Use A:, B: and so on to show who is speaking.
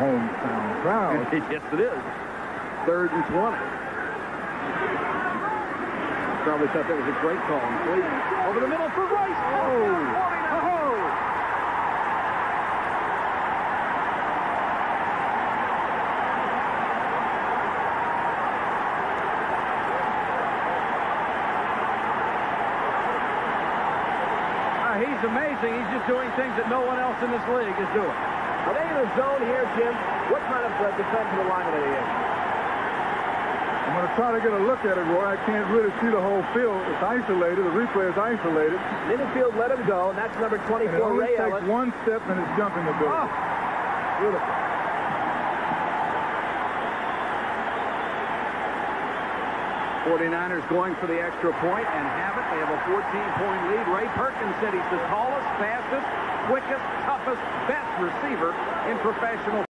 A: hometown crowd.
B: yes, it is. Third and 20. Probably thought that was a great call. Cleveland over the middle for Rice. Oh! Oh! Ah, he's amazing. He's just doing things that no one else in this league is doing.
C: Are they in a zone here, Jim? What kind of uh, defensive alignment are they in?
A: I'm going to try to get a look at it, Roy. I can't really see the whole field. It's isolated. The replay is isolated.
C: Minnifield let him go, and that's number 24,
A: And it only
C: Ray
A: takes one step and it's jumping the ability.
C: Oh, beautiful.
B: Forty-niners going for the extra point and have it. They have a 14-point lead. Ray Perkins said he's the tallest, fastest, quickest, toughest, best receiver in professional